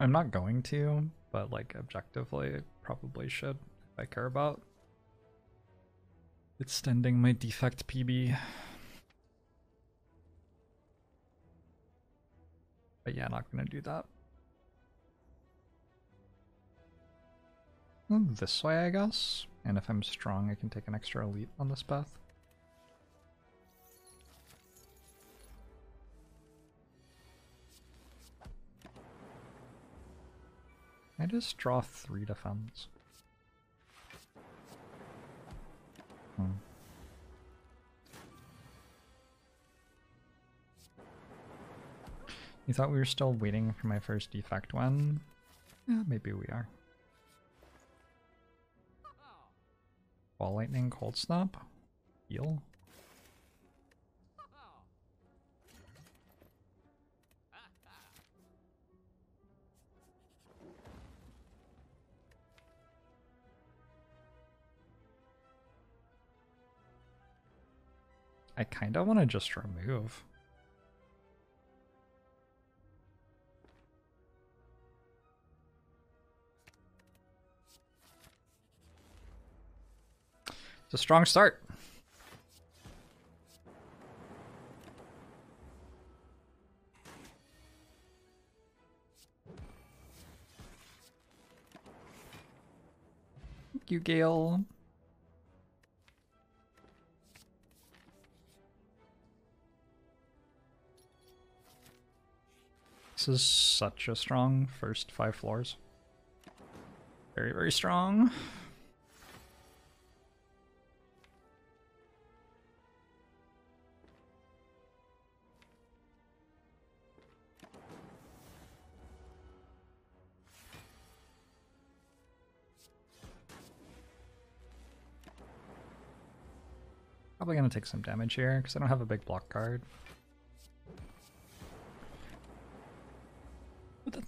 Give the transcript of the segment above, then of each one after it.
I'm not going to, but like objectively, probably should if I care about extending my defect PB. But yeah, not gonna do that. Hmm, This way, I guess. And if I'm strong, I can take an extra elite on this path. I just draw three defense. Hmm. You thought we were still waiting for my first defect one? Yeah, maybe we are. Ball lightning, cold snap, heal. I kind of want to just remove. It's a strong start. Thank you, Gale. This is such a strong first five floors. Very, very strong. Probably gonna take some damage here because I don't have a big block card.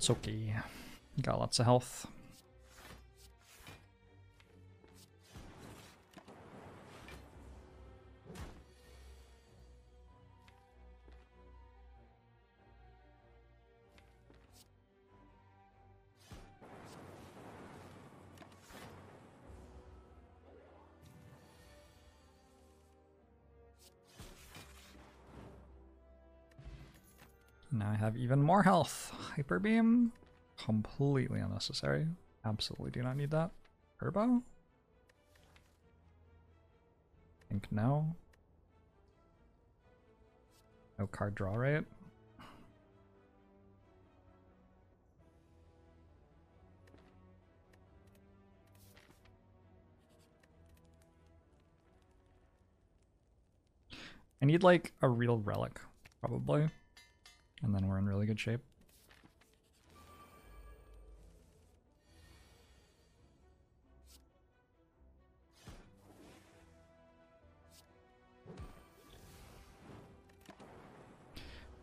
That's okay. Got lots of health. Now I have even more health. Hyper beam, completely unnecessary. Absolutely do not need that. Turbo? Think no. No card draw rate. I need like a real relic, probably. And then we're in really good shape.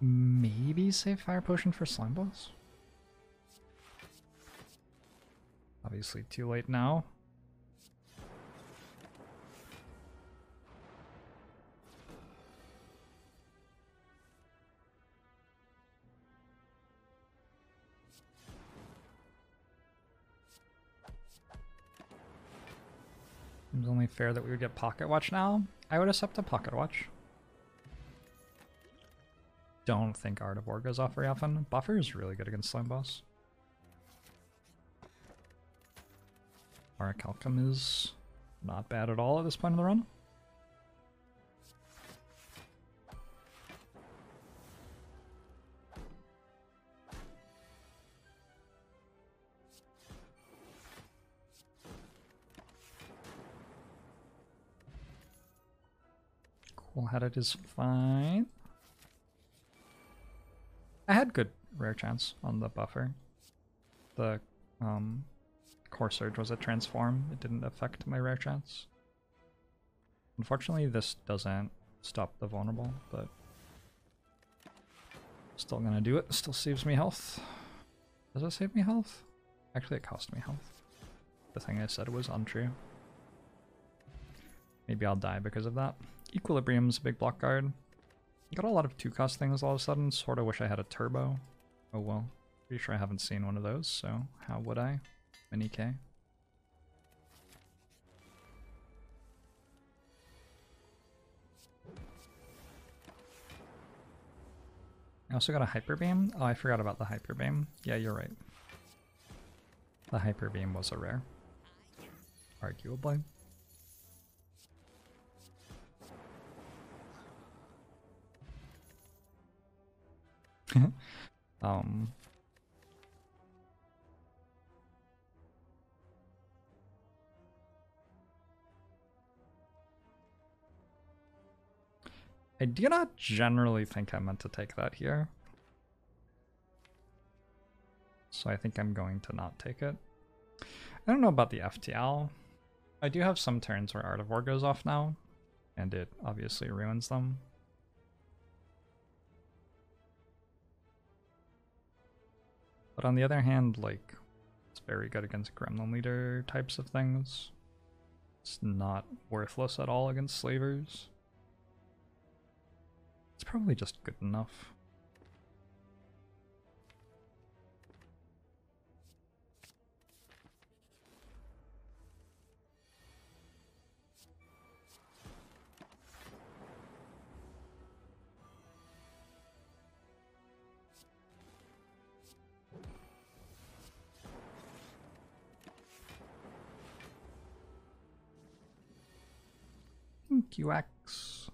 Maybe save fire potion for slime boss. Obviously too late now. Seems only fair that we would get Pocket Watch now. I would accept a Pocket Watch. Don't think Art of War goes off very often. Buffer is really good against Slime Boss. Orichalcum is not bad at all at this point in the run. Cool headed is fine. I had good rare chance on the buffer. The um, core surge was a transform. It didn't affect my rare chance. Unfortunately, this doesn't stop the vulnerable, but still gonna do it. Still saves me health. Does it save me health? Actually, it cost me health. The thing I said was untrue. Maybe I'll die because of that. Equilibrium's a big block guard. Got a lot of two cost things all of a sudden. Sort of wish I had a turbo. Oh well. Pretty sure I haven't seen one of those, so how would I? Mini K. I also got a Hyper Beam. Oh, I forgot about the Hyper Beam. Yeah, you're right. The Hyper Beam was a rare. Arguably. Um I do not generally think I meant to take that here. So I think I'm going to not take it. I don't know about the FTL. I do have some turns where Art of War goes off now, and it obviously ruins them. But on the other hand, like, it's very good against Gremlin Leader types of things. It's not worthless at all against slavers. It's probably just good enough. QX.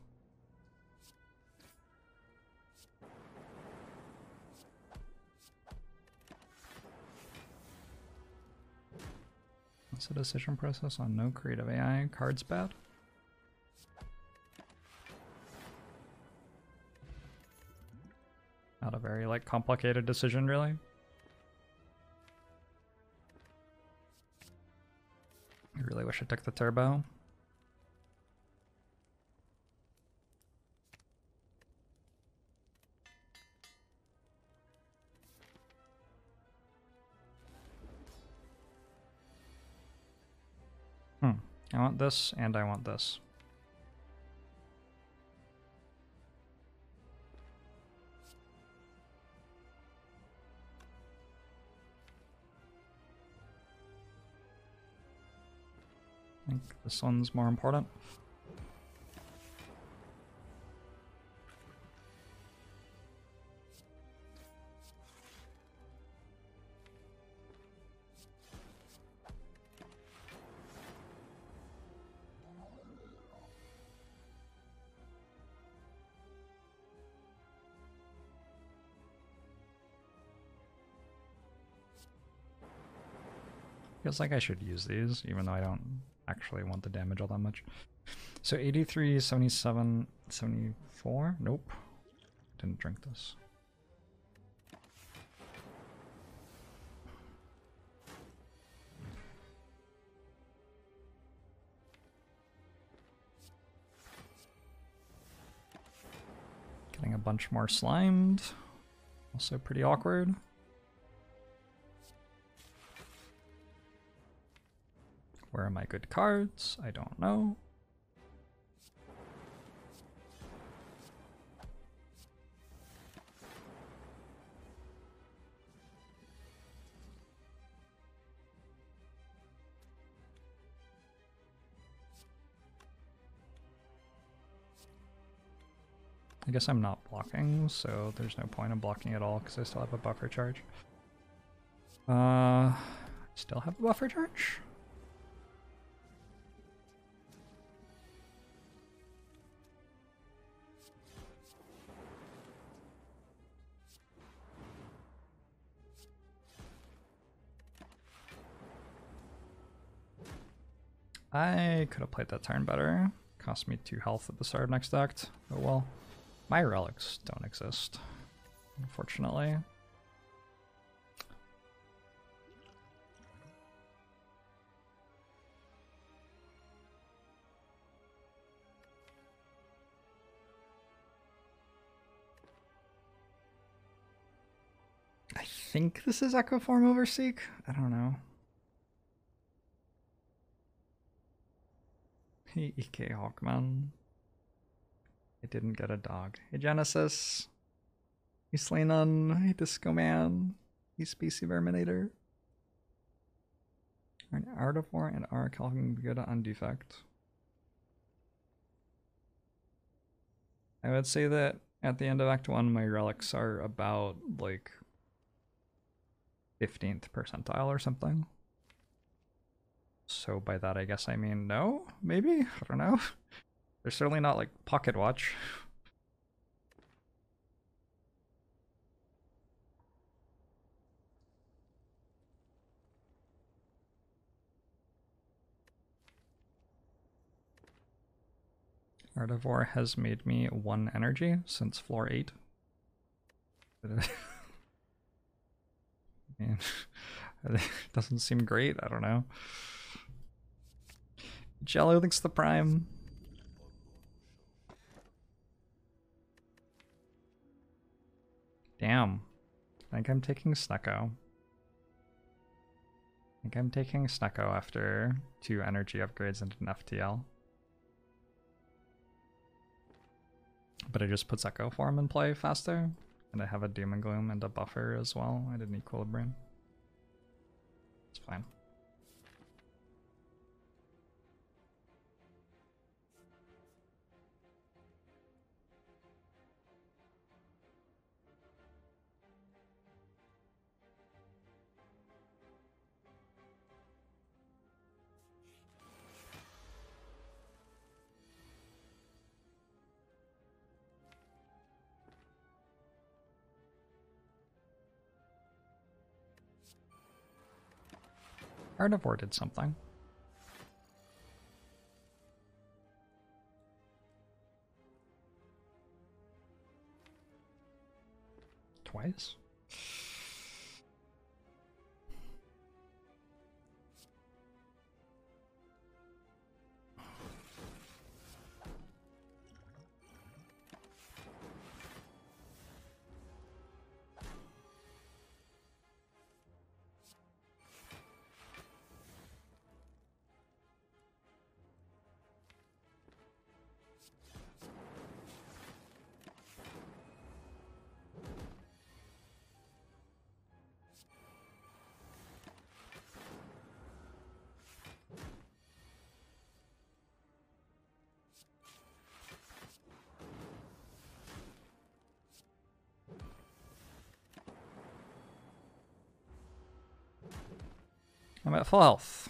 What's the decision process on no creative AI? Cards bad? Not a very like complicated decision really. I really wish I took the turbo. I want this, and I want this. I think this one's more important. Feels like I should use these, even though I don't actually want the damage all that much. So 83, 77, 74? Nope. Didn't drink this. Getting a bunch more slimed. Also pretty awkward. Where are my good cards? I don't know. I guess I'm not blocking, so there's no point in blocking at all because I still have a buffer charge. Uh, still have a buffer charge? I could have played that turn better. Cost me 2 health at the start of next act. Oh well. My relics don't exist, unfortunately. I think this is Echo Form Overseek? I don't know. EK Hawkman. I didn't get a dog. Hey, Genesis. Hey, Slanon. Hey, Disco Man. He's Species Verminator. An Art of War and Arc helping good on defect. I would say that at the end of Act 1, my relics are about like 15th percentile or something. So by that, I guess I mean no, maybe? I don't know. They're certainly not like Pocket Watch. Art of War has made me one energy since floor 8. Man, it doesn't seem great, I don't know. Jello thinks the prime. Damn. I think I'm taking Snecko. I think I'm taking Snecko after two energy upgrades and an FTL. But it just puts Echo Form in play faster. And I have a and Gloom and a buffer as well. I did an Equilibrium. It's fine. Art of War did something. Twice? I'm at full health.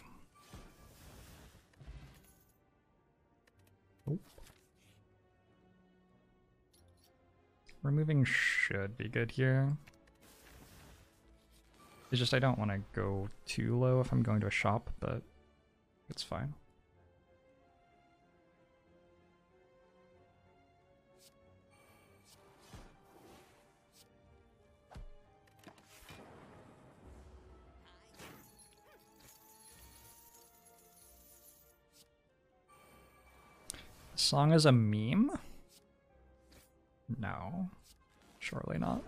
Removing should be good here. It's just I don't want to go too low if I'm going to a shop, but it's fine. Song is a meme? No. Surely not.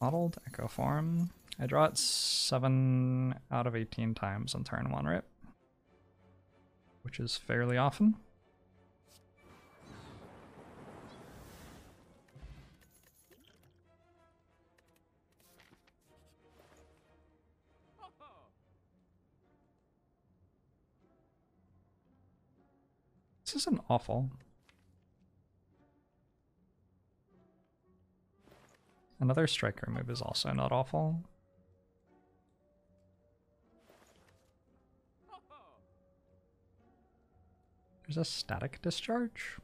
Modeled Echo Form. I draw it 7 out of 18 times on turn 1 rip. Which is fairly often. This isn't awful. Another striker move is also not awful. There's a static discharge.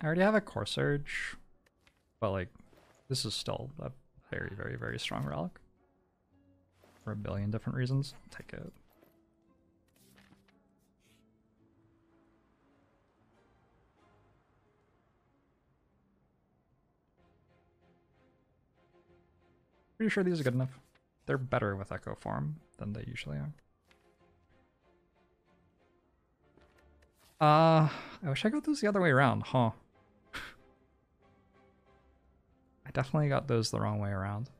I already have a core surge, but like this is still a very, very, very strong relic. For a billion different reasons. take it. Pretty sure these are good enough. They're better with Echo Form than they usually are. Uh, I wish I got those the other way around, huh? I definitely got those the wrong way around.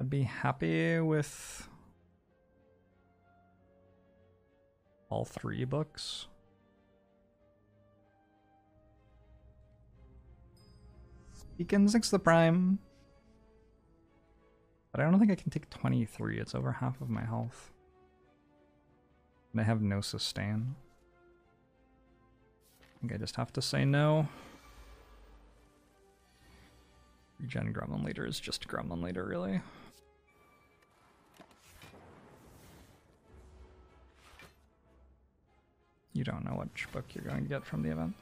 I'd be happy with all three books. Beacon 6 the Prime. But I don't think I can take 23. It's over half of my health. I have no sustain. I think I just have to say no. Regen Gremlin Leader is just Gremlin Leader, really. You don't know which book you're going to get from the event.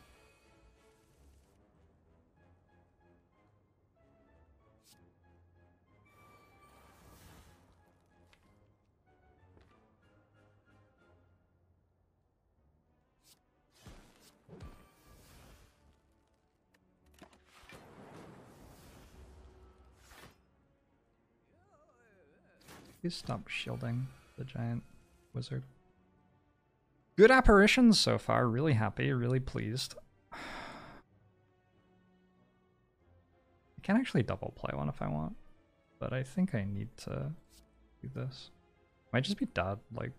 Please stop shielding the giant wizard. Good apparitions so far. Really happy, really pleased. I can actually double play one if I want, but I think I need to do this. Might just be dead, like.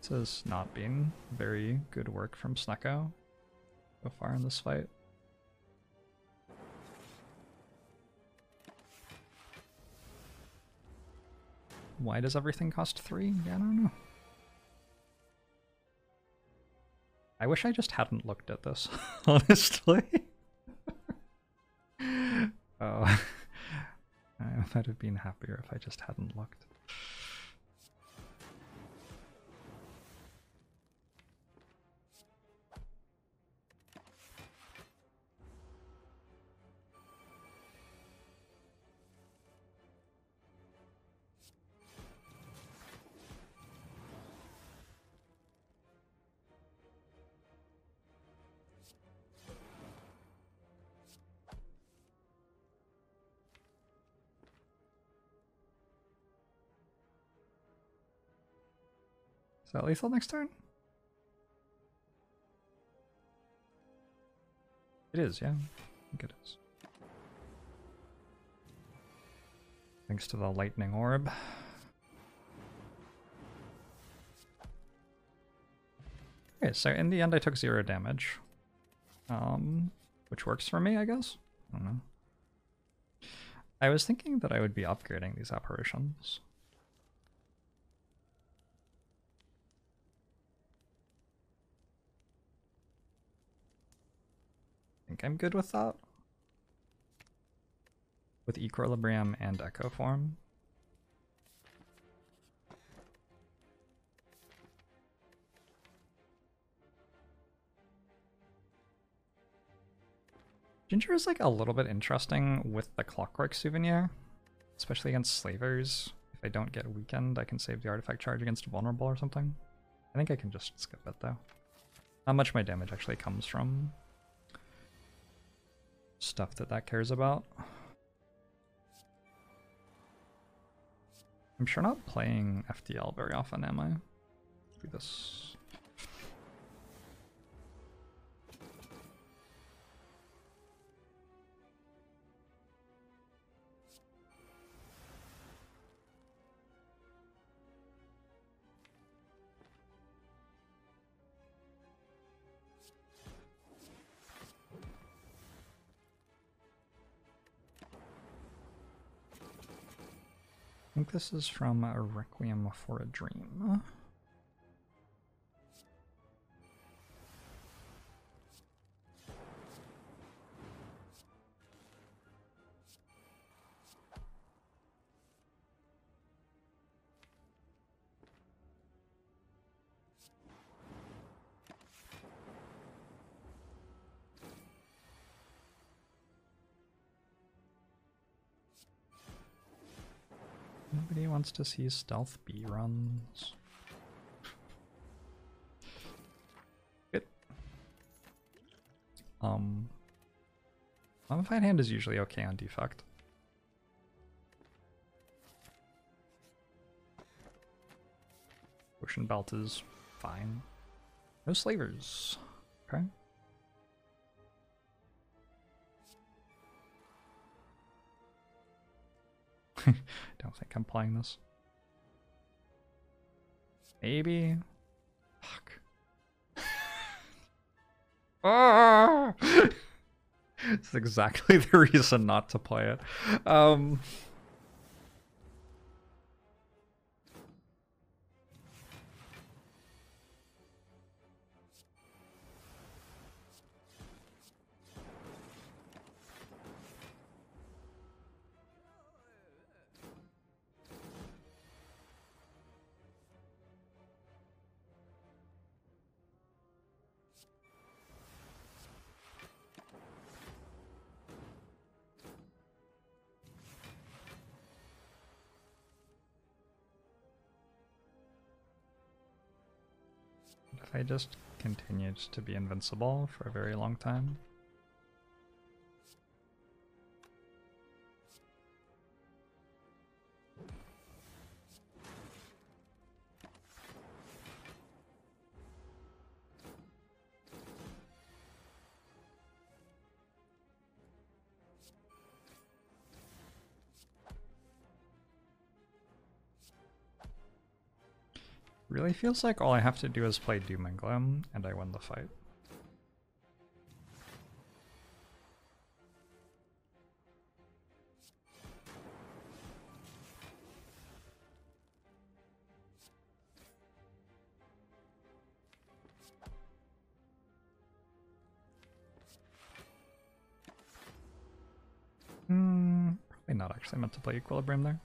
This has not been very good work from Snecko so far in this fight. Why does everything cost three? I don't know. I wish I just hadn't looked at this, honestly. oh, I might have been happier if I just hadn't looked. That lethal next turn? It is, yeah. I think it is. Thanks to the lightning orb. Okay, so in the end I took zero damage. Um, which works for me, I guess? I don't know. I was thinking that I would be upgrading these apparitions. Think I'm good with that. With Equilibrium and Echo Form. Ginger is like a little bit interesting with the Clockwork Souvenir, especially against Slavers. If I don't get weakened, I can save the artifact charge against Vulnerable or something. I think I can just skip it though. Not much my damage actually comes from stuff that that cares about. I'm sure not playing FTL very often, am I? Do this. This is from a Requiem for a Dream. To see stealth B runs. Good. Um, Mummified Hand is usually okay on defect. Ocean Belt is fine. No slavers. Okay. think I'm playing this. Maybe. Fuck. ah! it's exactly the reason not to play it. Um. Just continued to be invincible for a very long time. Feels like all I have to do is play Doom and Gloom, and I win the fight. Hmm, probably not actually meant to play Equilibrium there.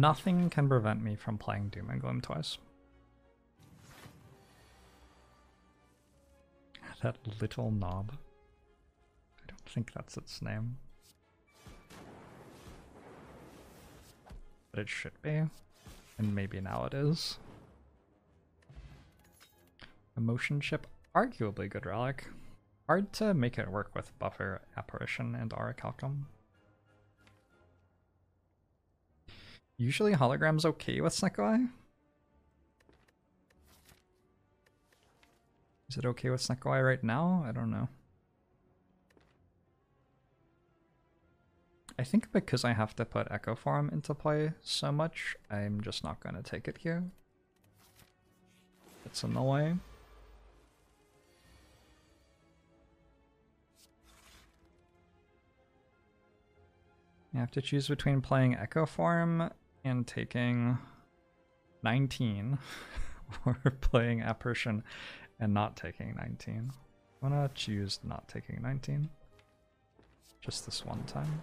Nothing can prevent me from playing Doom and Gloom twice. That little knob. I don't think that's its name. But it should be. And maybe now it is. Emotion chip, arguably good relic. Hard to make it work with Buffer, Apparition, and Orichalcum. Usually hologram's okay with Snecko Is it okay with Snecko right now? I don't know. I think because I have to put Echo Form into play so much, I'm just not going to take it here. It's in the way. You have to choose between playing Echo Form and taking 19 or playing apparition and not taking 19. I'm gonna choose not taking 19. Just this one time.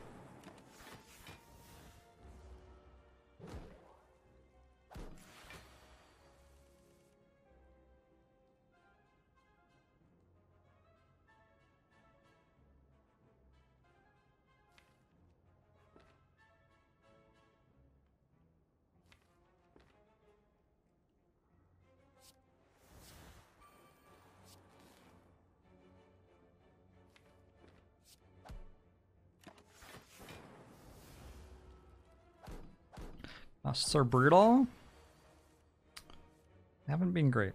Costs are brutal. Haven't been great.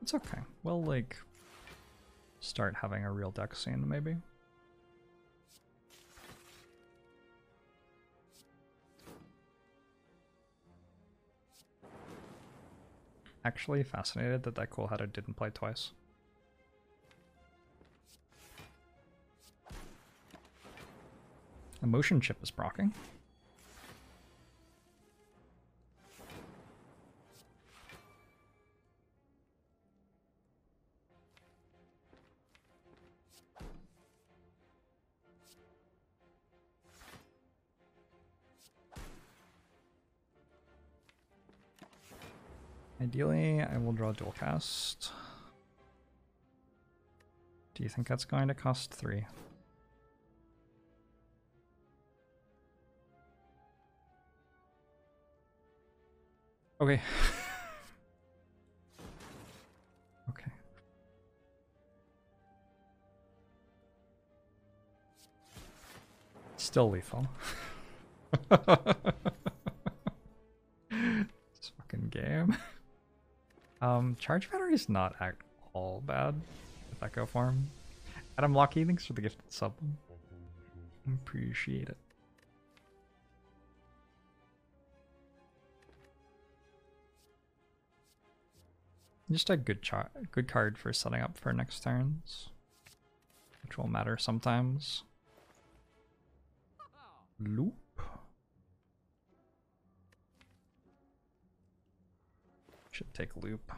It's okay. We'll, like, start having a real deck scene, maybe. Actually fascinated that that cool header didn't play twice. Emotion chip is procking. Draw dual cast. Do you think that's going to cost three? Okay. okay. Still lethal. this fucking game. Um, charge battery is not at all bad with Echo Form. Adam Locky, thanks for the gifted sub. Appreciate it. Just a good chart, good card for setting up for next turns, which will matter sometimes. Loop. Should take a loop.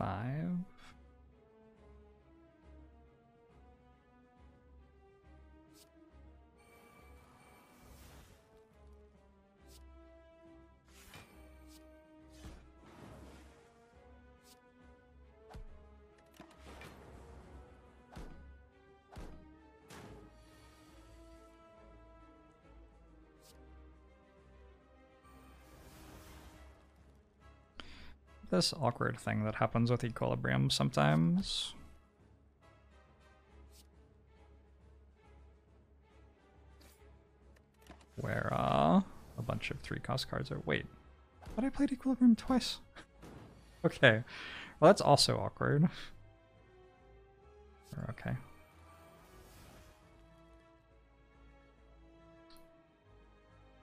It's this awkward thing that happens with equilibrium sometimes. Where uh, a bunch of three cost cards are. Wait, but I played equilibrium twice. okay, well that's also awkward. okay.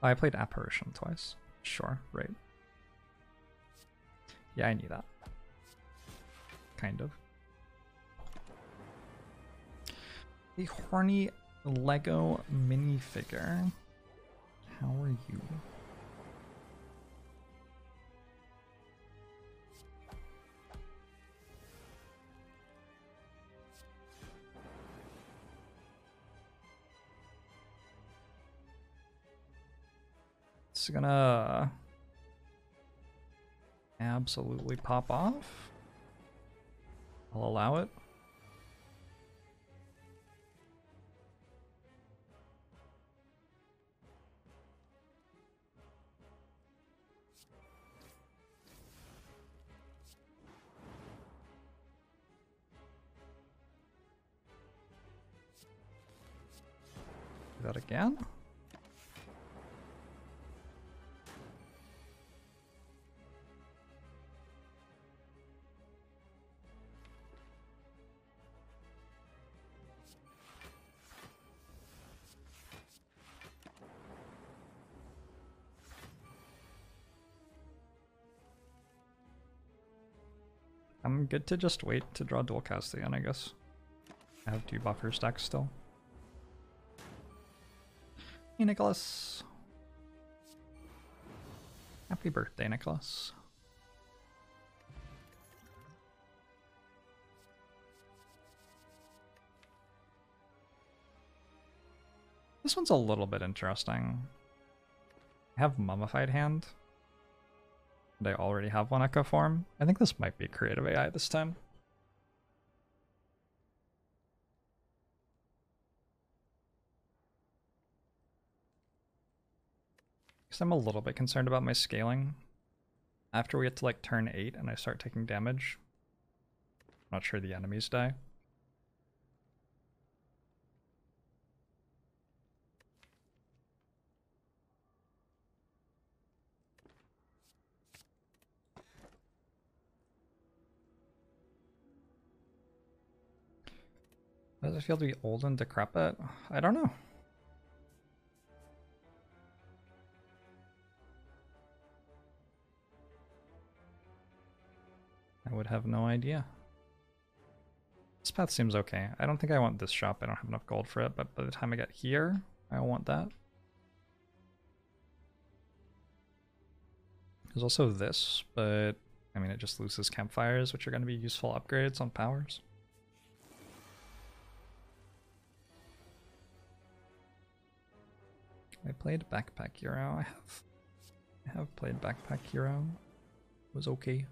I played apparition twice. Sure, right. Yeah, I knew that. Kind of. A horny Lego minifigure. How are you? It's gonna absolutely pop off. I'll allow it. Good to just wait to draw dual cast again, I guess. I have two buffer stacks still. Hey, Nicholas. Happy birthday, Nicholas. This one's a little bit interesting. I have Mummified Hand. They already have one Echo form. I think this might be creative AI this time. Because I'm a little bit concerned about my scaling. After we get to like turn 8 and I start taking damage, I'm not sure the enemies die. Does it feel to be old and decrepit? I don't know. I would have no idea. This path seems okay. I don't think I want this shop. I don't have enough gold for it, but by the time I get here, I want that. There's also this, but I mean, it just loses campfires, which are going to be useful upgrades on powers. I played Backpack Hero. I have, I have played Backpack Hero. It was okay.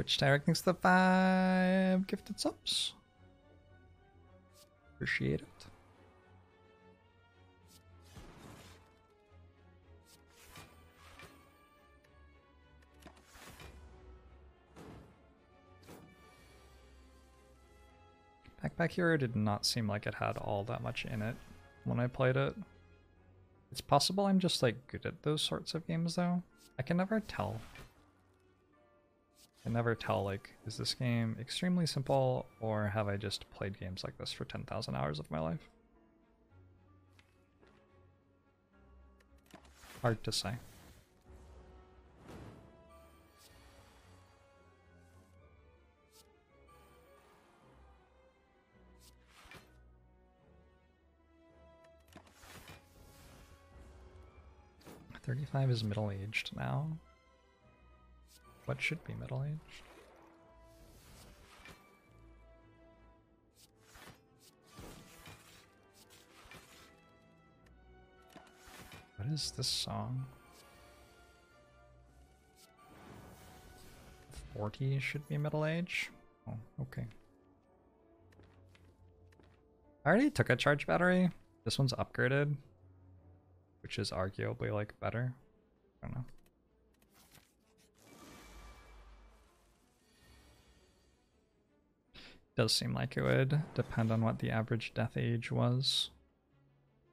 Twitch Direct thanks the five gifted subs. Appreciate it. Backpack Hero did not seem like it had all that much in it when I played it. It's possible I'm just like good at those sorts of games though. I can never tell. I can never tell like, is this game extremely simple or have I just played games like this for 10,000 hours of my life? Hard to say. Thirty-five is middle-aged now. What should be middle-aged? What is this song? 40 should be middle age? Oh, okay. I already took a charge battery. This one's upgraded, which is arguably like better. I don't know. Does seem like it would depend on what the average death age was,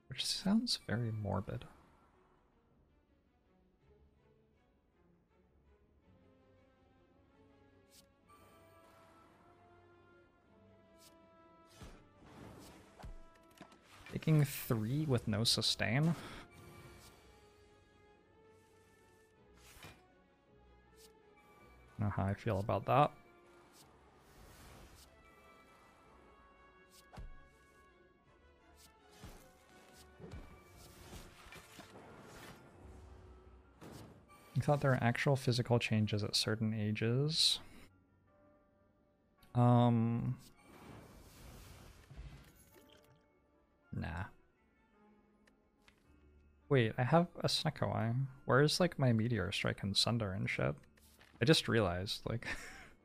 which sounds very morbid. Taking three with no sustain? Know how I feel about that. I thought there were actual physical changes at certain ages. Um, Nah. Wait, I have a Snecko Where's like my Meteor Strike and Sunder and shit? I just realized, like,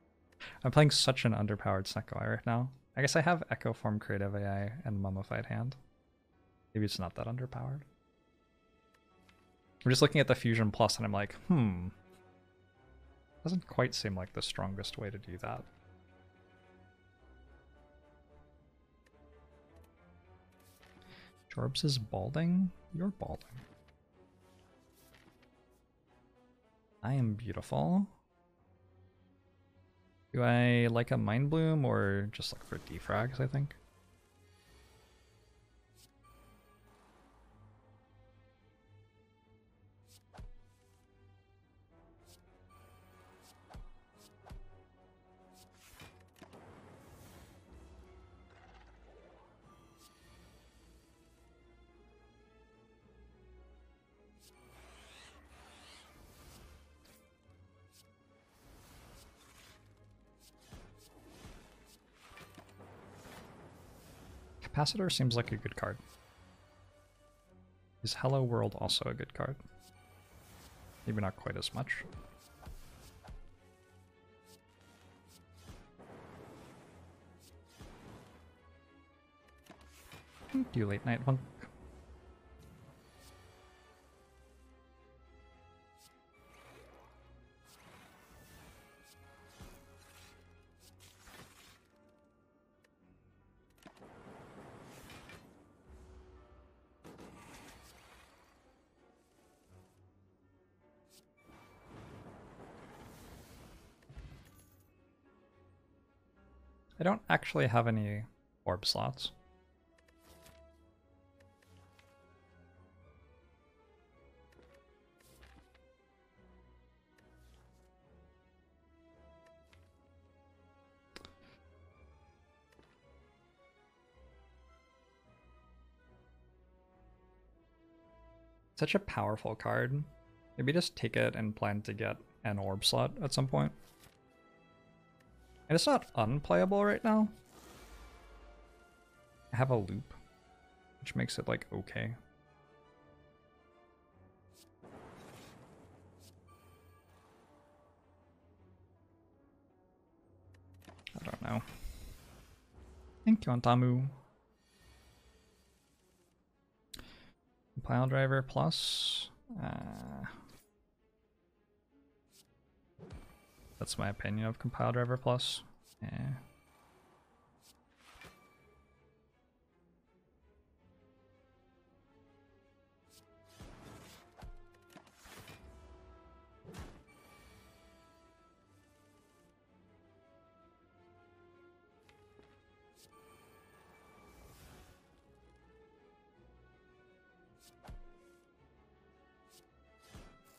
I'm playing such an underpowered Snecko right now. I guess I have Echo Form Creative AI and Mummified Hand. Maybe it's not that underpowered. I'm just looking at the Fusion Plus and I'm like, hmm. Doesn't quite seem like the strongest way to do that. Jorbs is balding? You're balding. I am beautiful. Do I like a Mind Bloom or just look for defrags, I think? Capacitor seems like a good card. Is Hello World also a good card? Maybe not quite as much. Hmm, Thank you, Late Night Funk. Actually have any orb slots. Such a powerful card. Maybe just take it and plan to get an orb slot at some point. And it's not unplayable right now. I have a loop, which makes it like okay. I don't know. Thank you, Antamu. Pile driver plus. Uh, that's my opinion of compile driver plus. Yeah.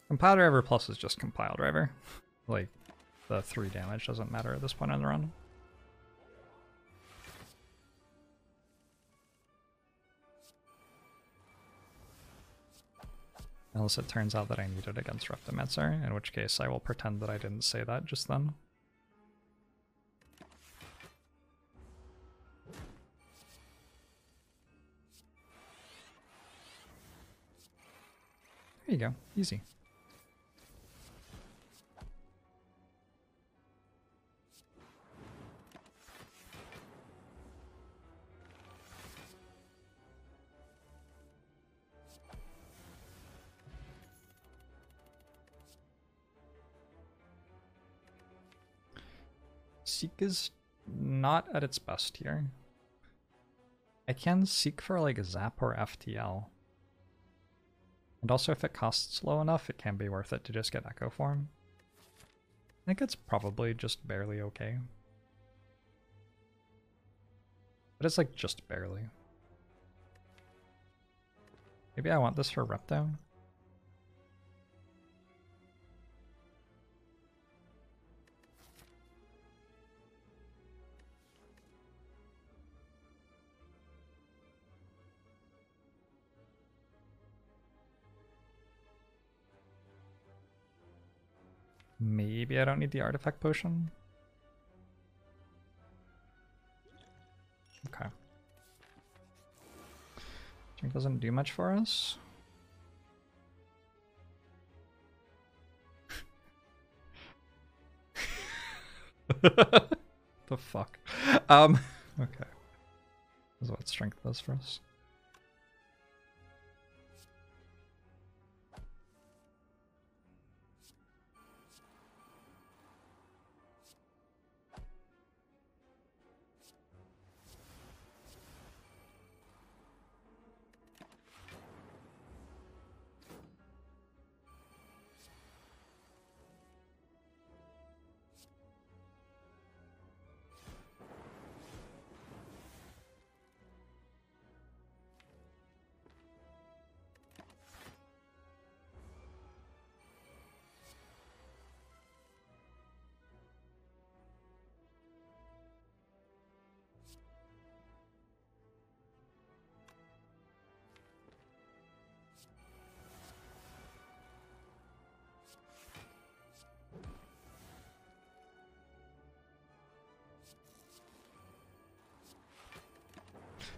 Compile driver plus is just compile driver. like, the 3 damage doesn't matter at this point in the run. Unless it turns out that I need it against Reptomancer, in which case I will pretend that I didn't say that just then. There you go, easy. Seek is not at its best here. I can seek for like a Zap or FTL. And also if it costs low enough, it can be worth it to just get Echo Form. I think it's probably just barely okay. But it's like just barely. Maybe I want this for Repto? Maybe I don't need the artifact potion. Okay. Drink doesn't do much for us. the fuck? Um, okay. This is what strength does for us.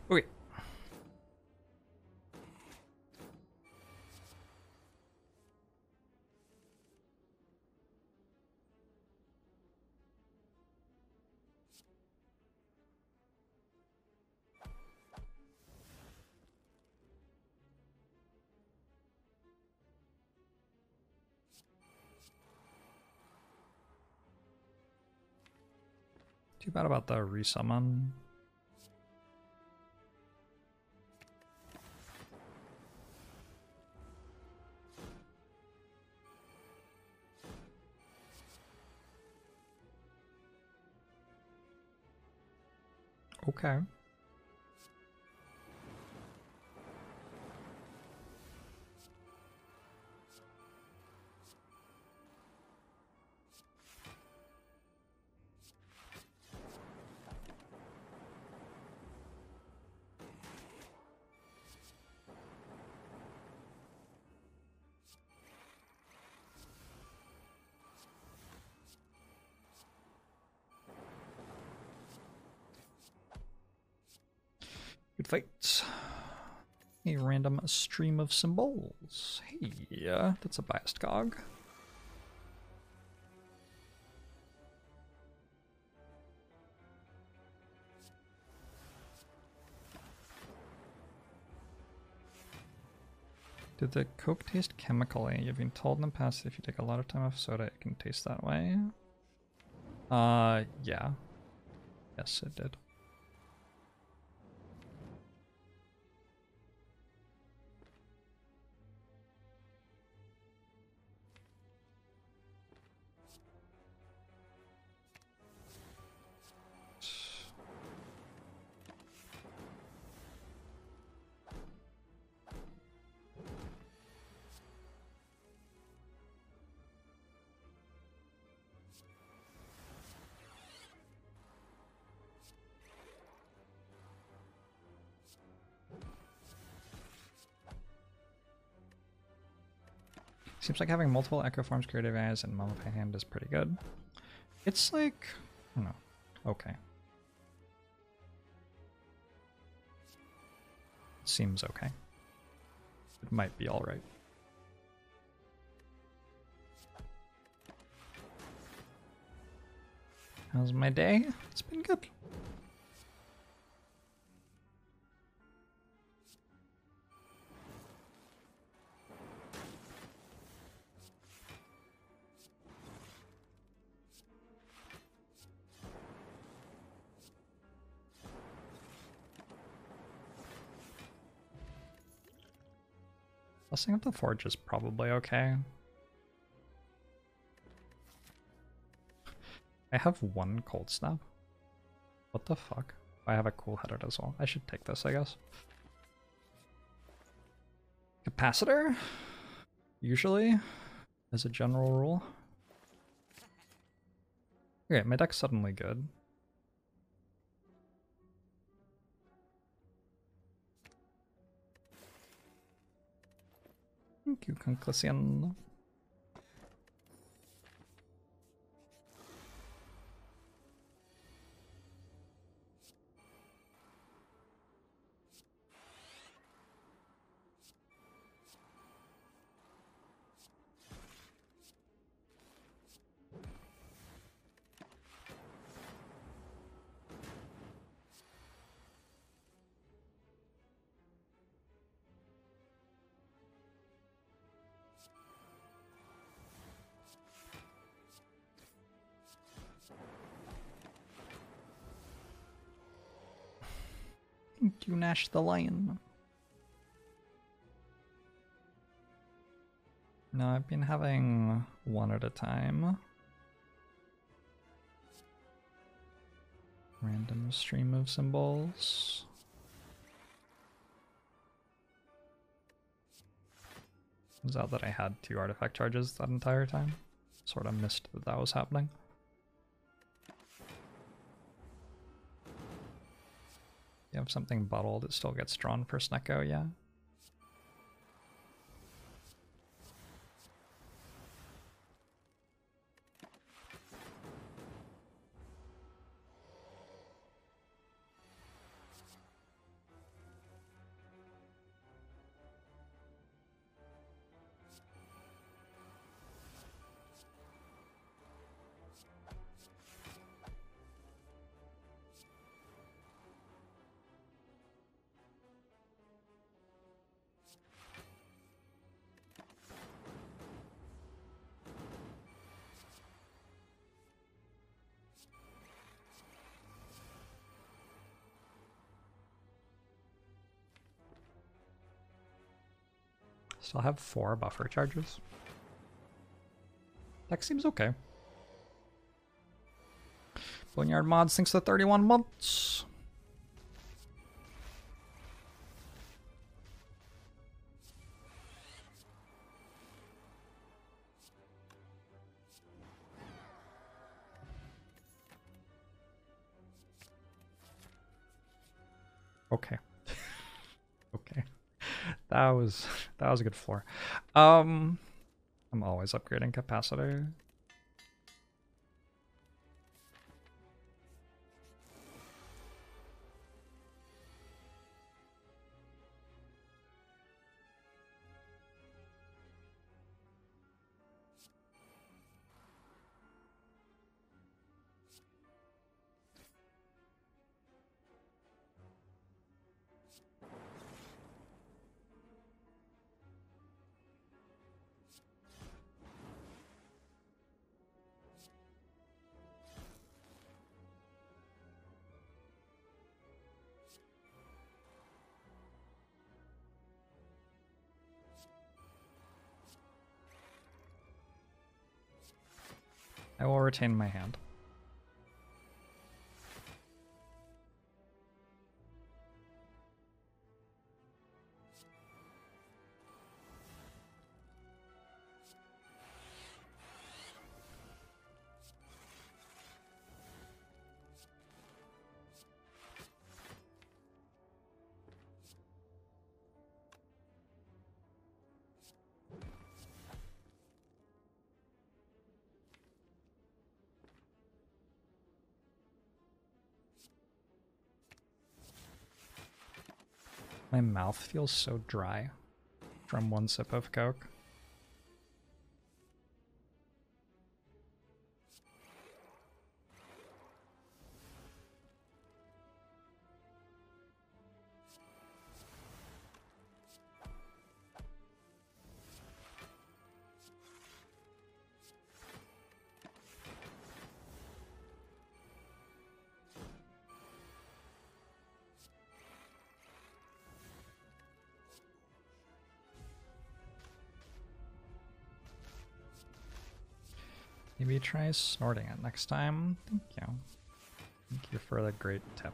Okay. Too bad about the resummon. Okay. Good fight. A random stream of symbols. Hey, yeah, that's a biased cog. Did the Coke taste chemically? You've been told in the past that if you take a lot of time off soda, it can taste that way. Uh, yeah. Yes, it did. Seems like having multiple Echo Forms, Creative AIs, and Mummify Hand is pretty good. It's like, I don't know, okay. Seems okay. It might be alright. How's my day? It's been good. Busting up the forge is probably okay. I have one cold snap. What the fuck? I have a cool headed as well. I should take this, I guess. Capacitor? Usually, as a general rule. Okay, my deck's suddenly good. Thank you, Conclusion. Nash the Lion. No, I've been having one at a time. Random stream of symbols. Was out that I had two artifact charges that entire time. Sort of missed that that was happening. Have something bottled, it still gets drawn for Snecko, yeah. Still have four buffer charges. That seems okay. Boneyard Mods thinks the 31 months. That was that was a good floor. Um I'm always upgrading capacitor. I will retain my hand. My mouth feels so dry from one sip of Coke. Maybe try snorting it next time. Thank you. Thank you for the great tip.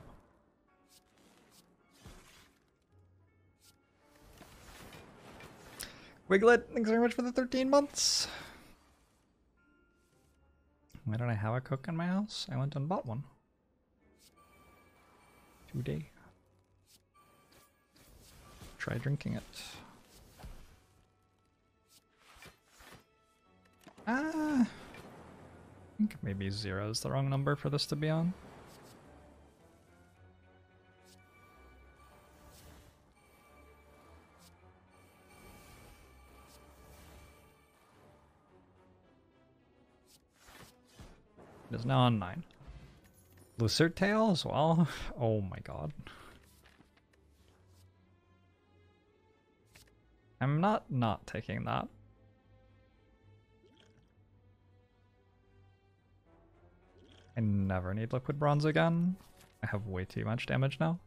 Wiglet, thanks very much for the 13 months. Why don't I have a cook in my house? I went and bought one. Today. Try drinking it. Ah think maybe zero is the wrong number for this to be on. It is now on 9. Lizard tail as well? Oh my god. I'm not not taking that. I never need liquid bronze again. I have way too much damage now.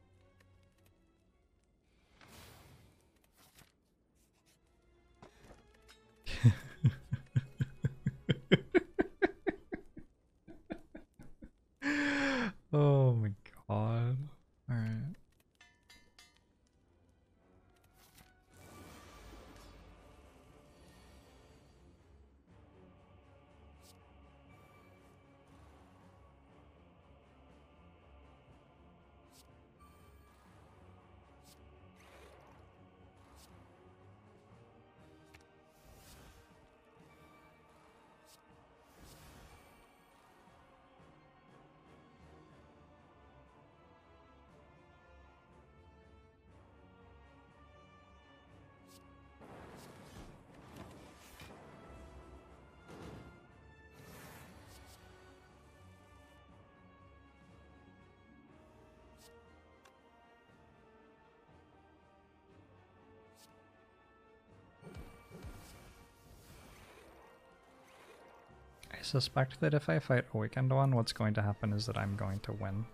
Suspect that if I fight Awakened One, what's going to happen is that I'm going to win.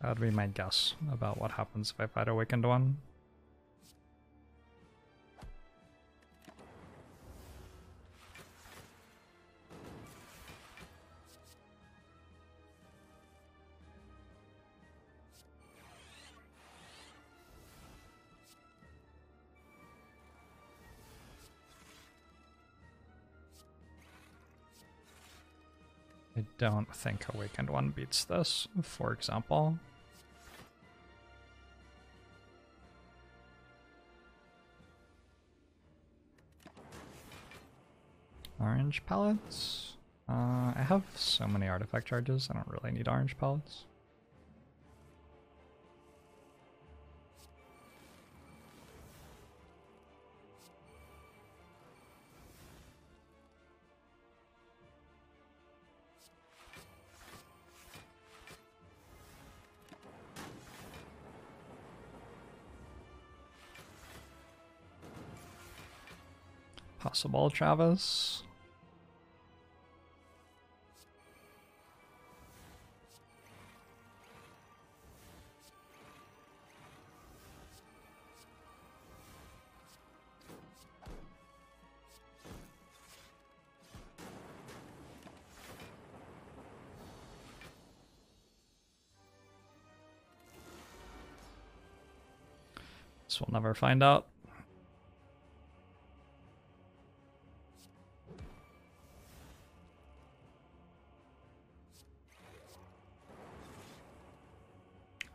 That would be my guess about what happens if I fight Awakened One. don't think Awakened One beats this, for example. Orange pellets. Uh, I have so many artifact charges, I don't really need orange pellets. Possible, Travis. This we'll never find out.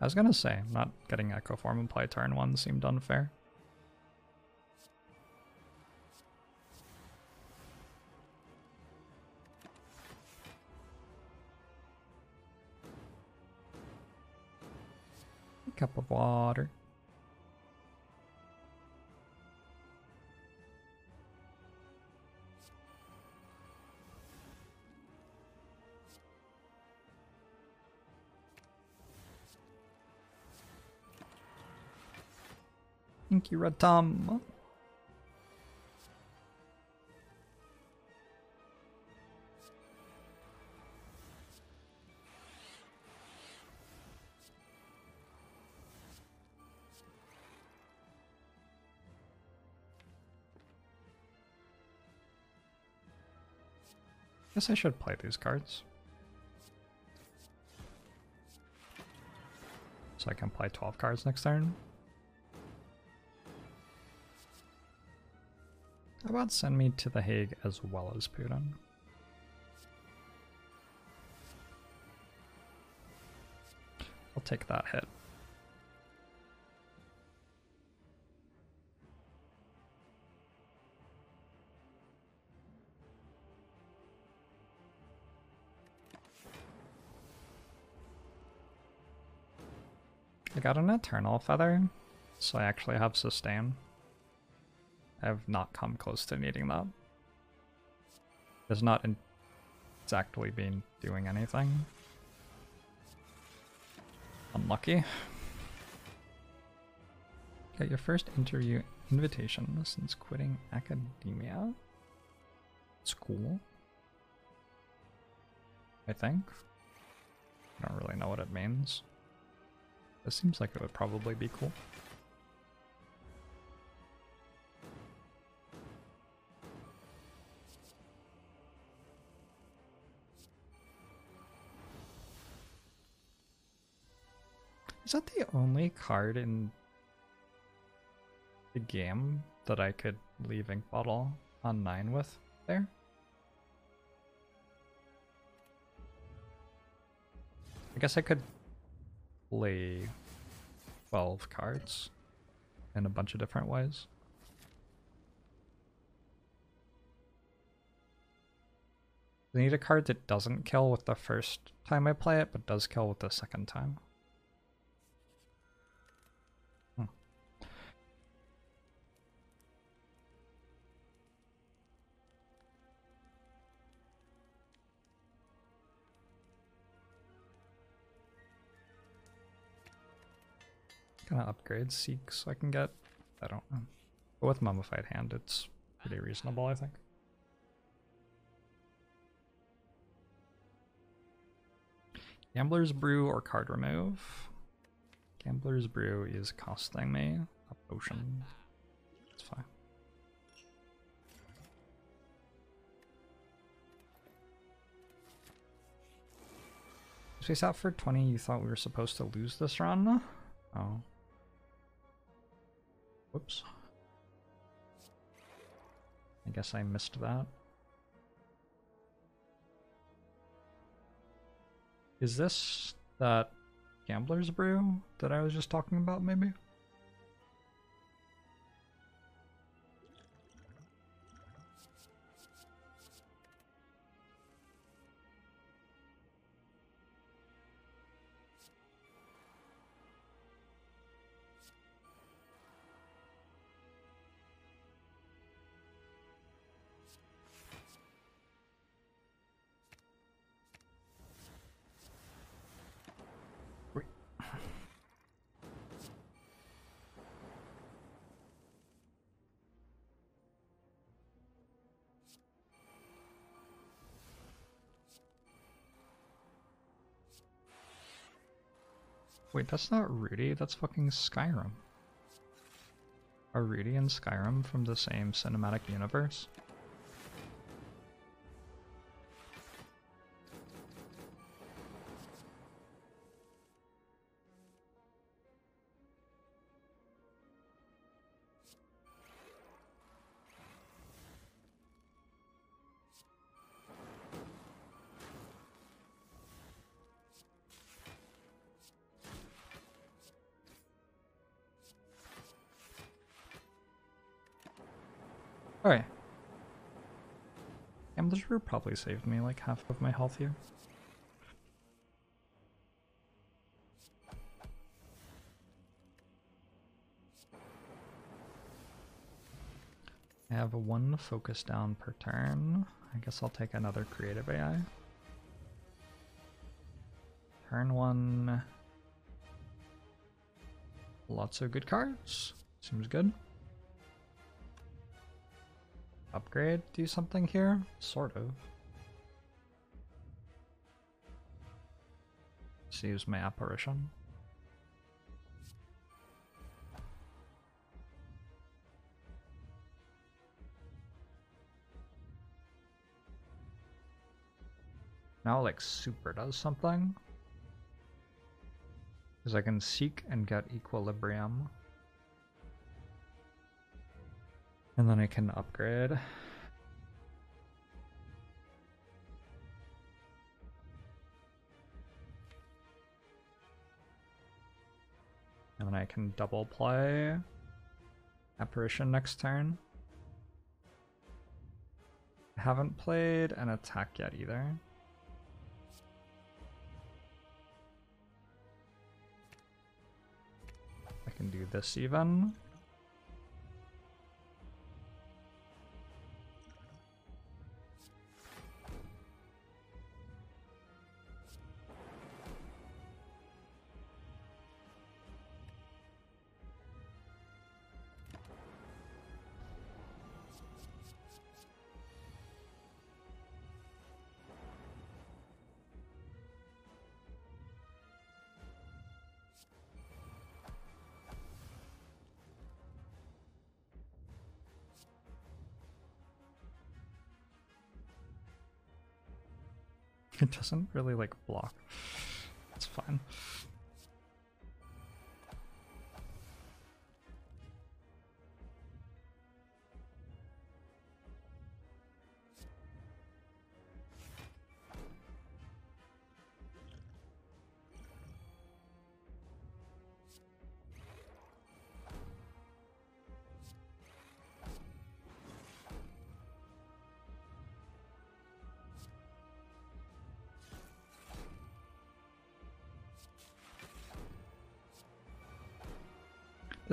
I was gonna say, not getting Echo Form and play turn one seemed unfair. A cup of water. Thank you, Red Tom. Guess I should play these cards. So I can play 12 cards next turn. About send me to The Hague as well as Putin? I'll take that hit. I got an Eternal Feather, so I actually have Sustain. Have not come close to needing that. Has not exactly been doing anything. Unlucky. Got your first interview invitation since quitting academia. School. I think. I don't really know what it means. This seems like it would probably be cool. That the only card in the game that I could leave Ink Bottle on 9 with there? I guess I could play 12 cards in a bunch of different ways. I need a card that doesn't kill with the first time I play it, but does kill with the second time. Kind of upgrade seek so I can get? I don't know. But with Mummified Hand, it's pretty reasonable, I think. Gambler's Brew or Card Remove? Gambler's Brew is costing me a potion. It's fine. Space out for 20, you thought we were supposed to lose this run? Oh. Whoops. I guess I missed that. Is this that Gambler's Brew that I was just talking about, maybe? Wait, that's not Rudy, that's fucking Skyrim. Are Rudy and Skyrim from the same cinematic universe? Probably saved me like half of my health here. I have one focus down per turn. I guess I'll take another creative AI. Turn one. Lots of good cards. Seems good. Upgrade, do something here? Sort of. Let's use my apparition. Now like super does something. Because I can seek and get equilibrium. And then I can upgrade. And then I can double play Apparition next turn. I haven't played an attack yet either. I can do this even. Doesn't really like block. That's fine.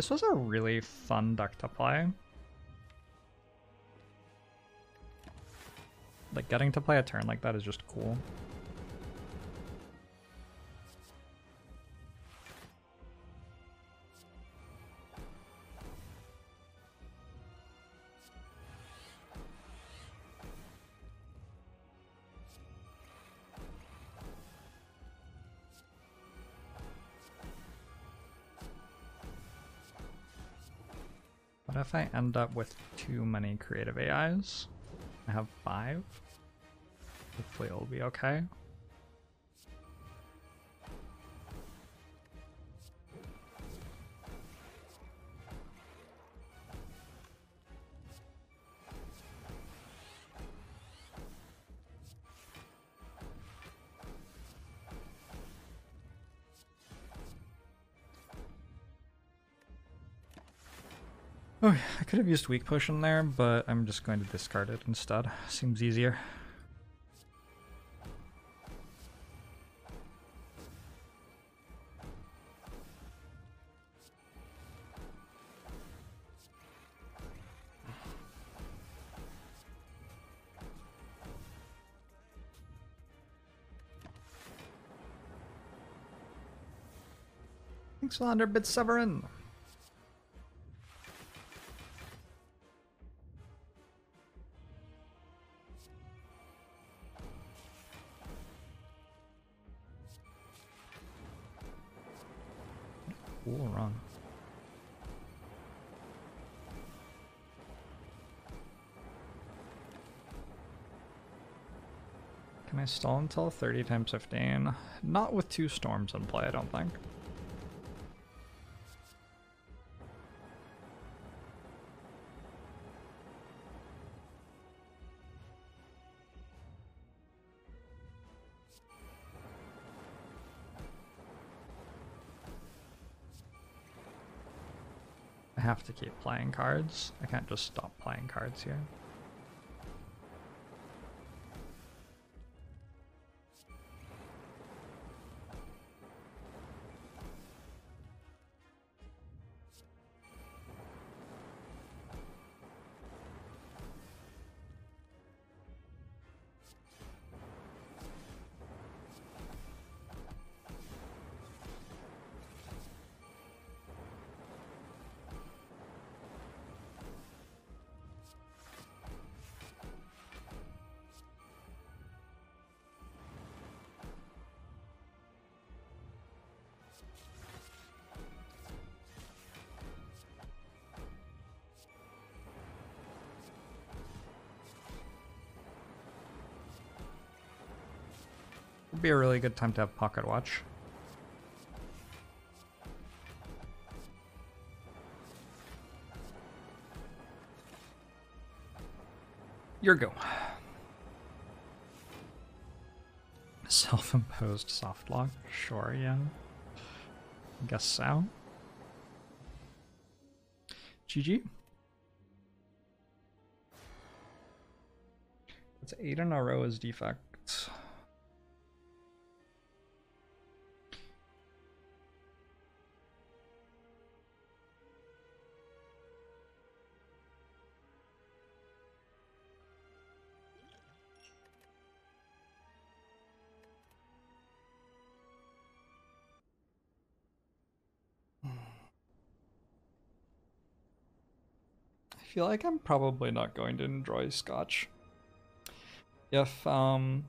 This was a really fun deck to play. Like, getting to play a turn like that is just cool. What if I end up with too many creative AIs? I have five. Hopefully it'll be okay. Could have used weak in there, but I'm just going to discard it instead. Seems easier. Thanks, 100 bit Severin. Stall until 30 times 15? Not with two storms in play, I don't think. I have to keep playing cards. I can't just stop playing cards here. Would be a really good time to have pocket watch. Your go. Self-imposed soft lock? Sure, yeah. I guess so. GG. It's eight in a row as defects. Feel like I'm probably not going to enjoy Scotch. If um